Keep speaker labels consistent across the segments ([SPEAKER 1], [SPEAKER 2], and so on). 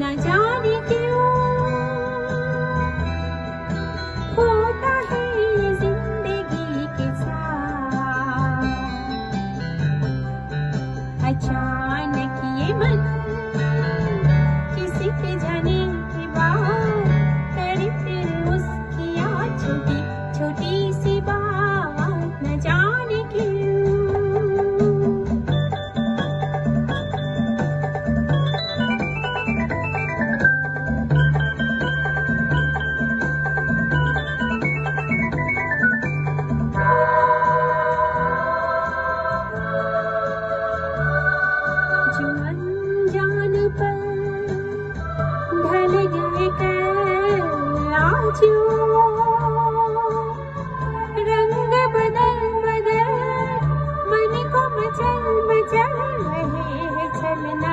[SPEAKER 1] न जानी चल बजा रहे हैं चलना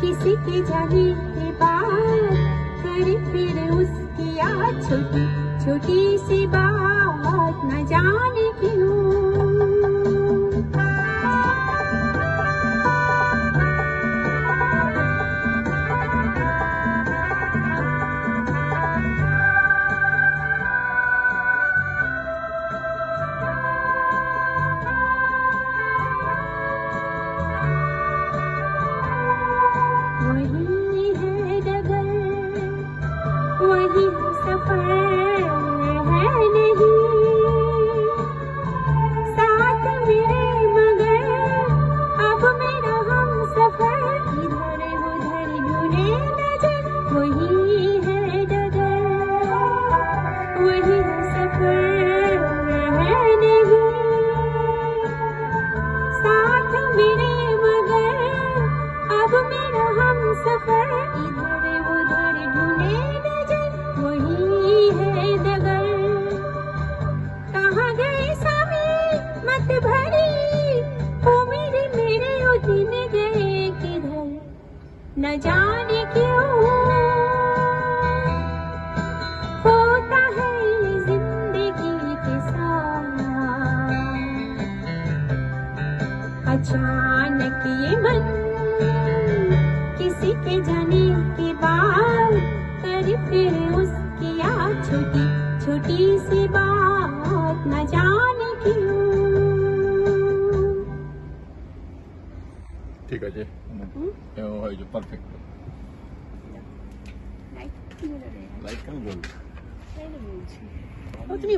[SPEAKER 1] किसी के जाने के बाद करे फिर उसकी याद छोटी। छोटी सी बात न जाने क्यों मत भरी ओ मेरे मेरे ओ दिन गए किधर न जाने क्यों होता है ज़िंदगी के साथ। अचानक ये मन किसी के जाने के बाद कर फिर उसकी याद छोटी छोटी सी बात।
[SPEAKER 2] ঠিক আছে? এ হয়েছে পারফেক্ট লাইক কেন বলব
[SPEAKER 3] ও তুমি